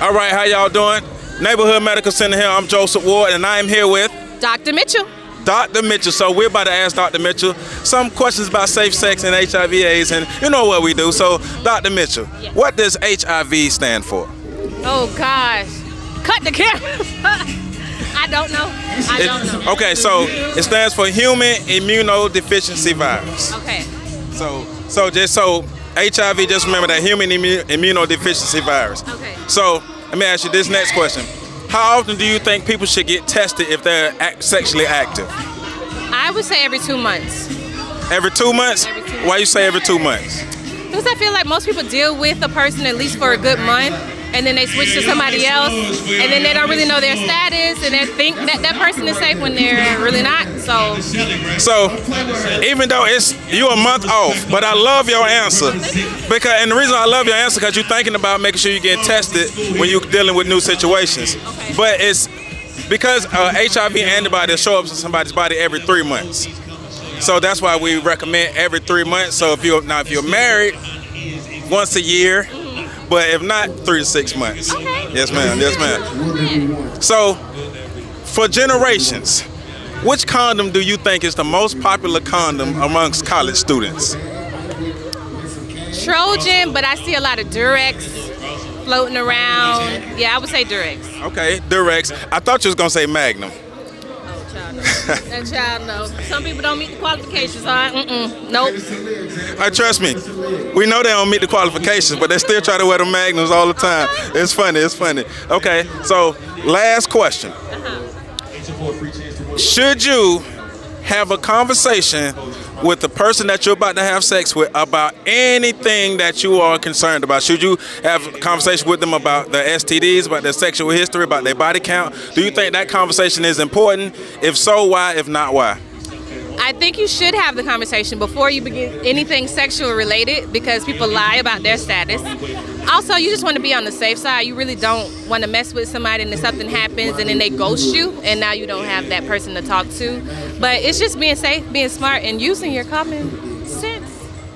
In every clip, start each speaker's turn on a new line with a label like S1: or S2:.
S1: All right, how y'all doing? Neighborhood Medical Center here. I'm Joseph Ward, and I am here with
S2: Dr. Mitchell.
S1: Dr. Mitchell. So we're about to ask Dr. Mitchell some questions about safe sex and HIV/AIDS, and you know what we do. So, Dr. Mitchell,
S2: Yes.
S1: what does HIV stand for?
S2: Oh gosh, cut the camera. I don't know. I don't know.
S1: Okay, so it stands for Human Immunodeficiency Virus.
S2: Okay.
S1: So, so just so HIV, just remember that Human immu- Immunodeficiency Virus.
S2: Okay.
S1: So let me ask you this next question: How often do you think people should get tested if they're act- sexually active?
S2: I would say every two months.
S1: Every two months?
S2: Every two
S1: Why you say every two months?
S2: Because I feel like most people deal with a person at least for a good month, and then they switch to somebody else, and then they don't really know their status, and they think that that person is safe when they're really not. So
S1: So, even though it's you a month off, but I love your answer because, and the reason I love your answer because you're thinking about making sure you get tested when you're dealing with new situations. But it's because uh, HIV antibodies show up in somebody's body every three months. So that's why we recommend every three months. So if you're now if you're married, once a year, but if not, three to six months.
S2: Okay.
S1: Yes, ma'am. Yes, ma'am. So, for generations, which condom do you think is the most popular condom amongst college students?
S2: Trojan, but I see a lot of Durex floating around. Yeah, I would say Durex.
S1: Okay, Durex. I thought you was gonna say Magnum.
S2: Child, no. that child knows. Some people don't meet the qualifications. So I, mm-mm, nope.
S1: Uh, trust me, we know they don't meet the qualifications, but they still try to wear the Magnums all the time. It's funny. It's funny. Okay, so last question: Should you have a conversation with the person that you're about to have sex with about anything that you are concerned about? Should you have a conversation with them about their STDs, about their sexual history, about their body count? Do you think that conversation is important? If so, why? If not, why?
S2: I think you should have the conversation before you begin anything sexual related because people lie about their status. Also, you just want to be on the safe side. You really don't want to mess with somebody and then something happens and then they ghost you and now you don't have that person to talk to. But it's just being safe, being smart, and using your common.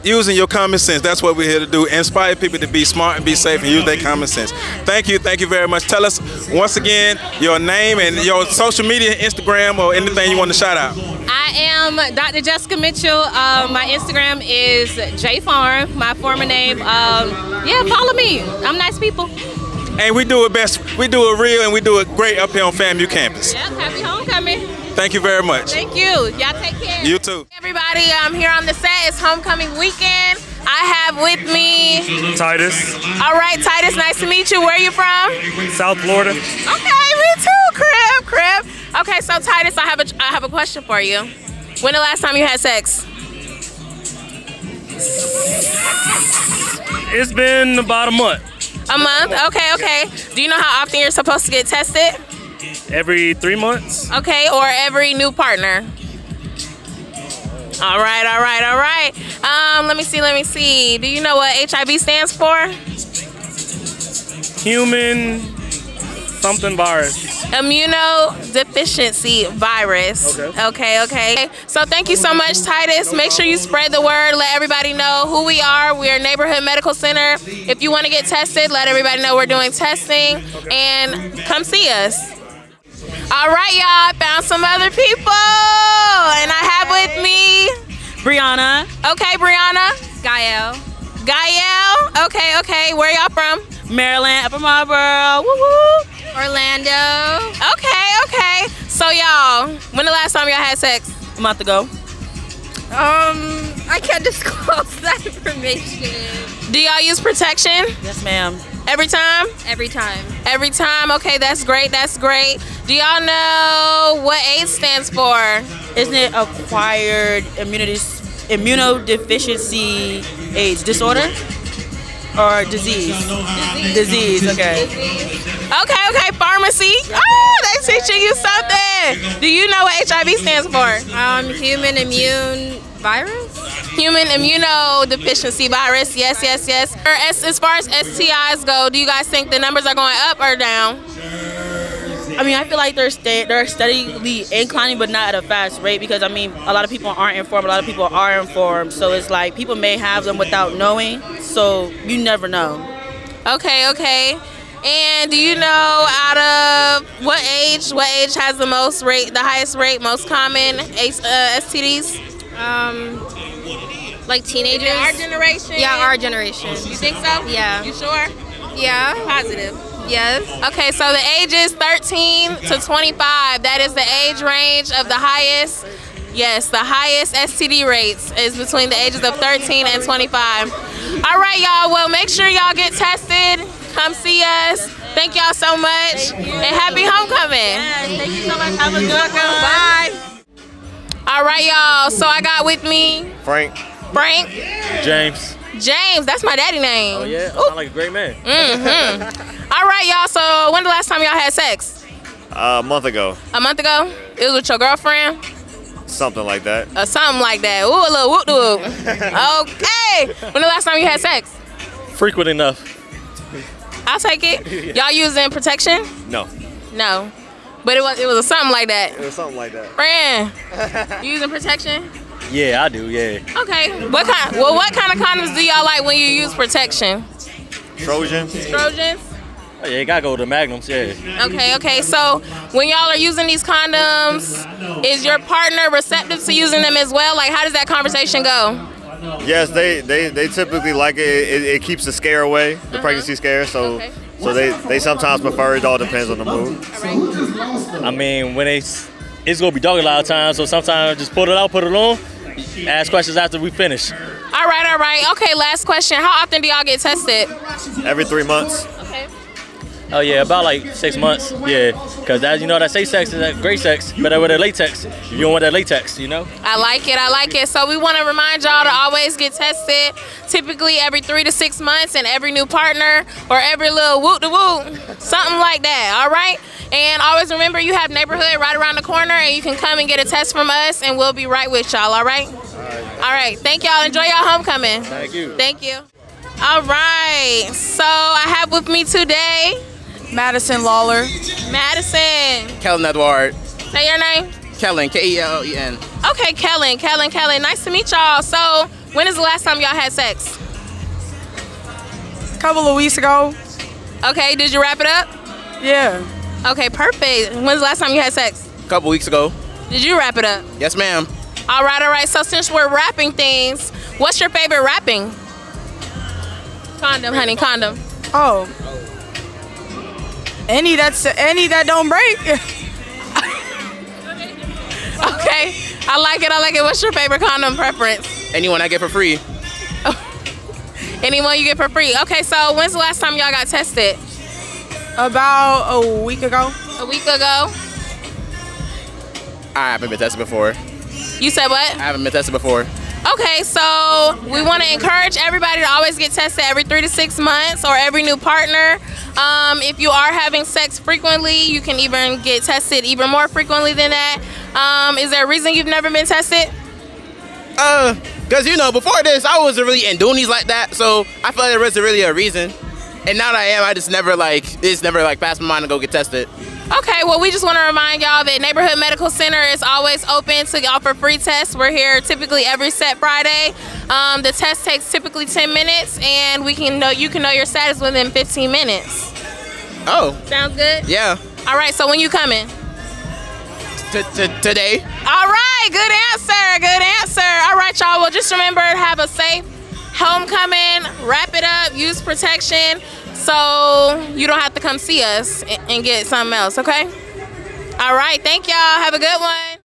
S1: Using your common sense. That's what we're here to do. Inspire people to be smart and be safe and use their common sense. Thank you. Thank you very much. Tell us once again your name and your social media, Instagram, or anything you want to shout out.
S2: I am Dr. Jessica Mitchell. Um, my Instagram is J Farm, my former name. Um, yeah, follow me. I'm nice people.
S1: And we do it best. We do it real and we do it great up here on FAMU campus.
S2: Yep, happy homecoming.
S1: Thank you very much.
S2: Thank you. Y'all take care.
S1: You too.
S2: Everybody, I'm here on the set. It's homecoming weekend. I have with me.
S3: Titus,
S2: All right, Titus. Nice to meet you. Where are you from?
S3: South Florida.
S2: Okay, me too. Crib, crib. Okay, so Titus, I have a I have a question for you. When the last time you had sex?
S3: It's been about a month.
S2: A month. Okay, okay. Do you know how often you're supposed to get tested?
S3: Every three months.
S2: Okay, or every new partner. All right, all right, all right. Um, let me see, let me see. Do you know what HIV stands for?
S3: Human something virus.
S2: Immunodeficiency virus.
S3: Okay.
S2: okay, okay. So thank you so much, Titus. Make sure you spread the word. Let everybody know who we are. We are Neighborhood Medical Center. If you want to get tested, let everybody know we're doing testing and come see us. All right, y'all. I found some other people, and I have with me
S4: Brianna,
S2: Okay, Brianna.
S4: Gael,
S2: Gael. Okay, okay. Where y'all from?
S4: Maryland, Upper Marlboro, woo woo.
S2: Orlando. Okay, okay. So y'all, when the last time y'all had sex?
S4: A month ago.
S2: Um, I can't disclose that information. Do y'all use protection
S4: Yes, ma'am.
S2: Every time?
S4: Every time.
S2: Every time. Okay, that's great. That's great. Do y'all know what AIDS stands for?
S4: Isn't it acquired immunity, immunodeficiency AIDS disorder? Or disease? Disease, okay.
S2: Okay, okay. Pharmacy. Oh, they're teaching you something. Do you know what HIV stands for?
S5: Um, human immune virus?
S2: Human immunodeficiency virus. Yes, yes, yes. Or as, as far as STIs go, do you guys think the numbers are going up or down?
S4: I mean, I feel like they're sta- they're steadily inclining, but not at a fast rate because I mean, a lot of people aren't informed. A lot of people are informed, so it's like people may have them without knowing. So you never know.
S2: Okay, okay.
S6: And do you know out of what age? What age has the most rate, the highest rate, most common uh, STDs?
S5: Um, like teenagers.
S6: Our generation.
S5: Yeah, our generation.
S6: You think so?
S5: Yeah.
S6: You sure?
S5: Yeah.
S6: Positive.
S5: Yes.
S6: Okay, so the ages 13 to 25. That is the age range of the highest. Yes, the highest STD rates is between the ages of 13 and 25. All right, y'all. Well, make sure y'all get tested. Come see us. Thank y'all so much. And happy homecoming.
S4: Thank you so much. Have a good one.
S6: Bye. All right, y'all. So I got with me
S7: Frank.
S6: Frank,
S3: James.
S6: James. That's my daddy name.
S3: Oh yeah, sound like a great man.
S6: Mm-hmm. All right, y'all. So when the last time y'all had sex?
S7: Uh, a month ago,
S6: A month ago? It was with your girlfriend?
S7: something like that.
S6: Or something like that. Ooh, a little whoop whoop. okay. When the last time you had sex?
S3: Frequent enough.
S6: I'll take it. Y'all using protection?
S7: No,
S6: No. But it was it was a something like that.
S7: it was something like that.
S6: Friend, you using protection?
S3: Yeah, I do. Yeah.
S6: Okay. What kind? Well, what kind of condoms do y'all like when you use protection?
S7: Trojan.
S6: Trojans.
S3: Oh, yeah, gotta go to the Magnums. Yeah.
S6: Okay, okay. So when y'all are using these condoms, is your partner receptive to using them as well? Like, how does that conversation go?
S7: Yes, they, they, they typically like it. It, it keeps the scare away, the uh-huh. pregnancy scare. So
S6: Okay.
S7: so they, they sometimes prefer it. All depends on the mood.
S3: I mean, when they, it's gonna be dark a lot of times, so sometimes just put it out, put it on, ask questions after we finish.
S6: All right, all right. Okay, last question. How often do y'all get tested?
S7: Every three months.
S3: Oh yeah, about like six months. Yeah, cause as you know, that safe sex is that great sex, but with that latex, you don't want that latex, you know.
S6: I like it. I like it. So we want to remind y'all to always get tested. Typically every three to six months, and every new partner or every little whoop de whoop, something like that. All right. And always remember, you have neighborhood right around the corner, and you can come and get a test from us, and we'll be right with y'all. All right. All right. Thank y'all. Enjoy y'all homecoming.
S3: Thank you.
S6: Thank you. All right. So I have with me today
S4: Madison Lawler.
S6: Madison.
S8: Kellen Edward.
S6: Say your name.
S8: Kellen, K E L E N.
S6: Okay, Kellen, Kellen, Kellen. Nice to meet y'all. So, when is the last time y'all had sex?
S4: A couple of weeks ago.
S6: Okay, did you wrap it up?
S4: Yeah.
S6: Okay, perfect. When's the last time you had sex?
S8: A couple weeks ago.
S6: Did you wrap it up?
S8: Yes, ma'am.
S6: All right, all right. So, since we're wrapping things, what's your favorite wrapping? Condom, honey, condom.
S4: Oh. Any that's any that don't break.
S6: Okay, I like it. I like it. What's your favorite condom preference?
S8: Anyone I get for free.
S6: Anyone you get for free. Okay, so when's the last time y'all got tested?
S4: About a week ago.
S6: A week ago.
S8: I haven't been tested before.
S6: You said what?
S8: I haven't been tested before.
S6: Okay, so we want to encourage everybody to always get tested every three to six months or every new partner. Um, if you are having sex frequently, you can even get tested even more frequently than that. Um, is there a reason you've never been tested?
S8: Uh, cause you know, before this, I wasn't really in doonies like that, so I felt there wasn't really a reason. And now that I am, I just never like, it's never like passed my mind to go get tested.
S6: Okay, well, we just want to remind y'all that Neighborhood Medical Center is always open to offer free tests. We're here typically every set Friday. Um, the test takes typically 10 minutes, and we can know you can know your status within 15 minutes.
S8: Oh,
S6: Sounds good.
S8: yeah.
S6: All right, so when you coming?
S8: T- t- today.
S6: All right, good answer. Good answer. All right, y'all. Well, just remember to have a safe homecoming. Wrap it up. Use protection so you don't have to come see us and get something else. Okay. All right. Thank y'all. Have a good one.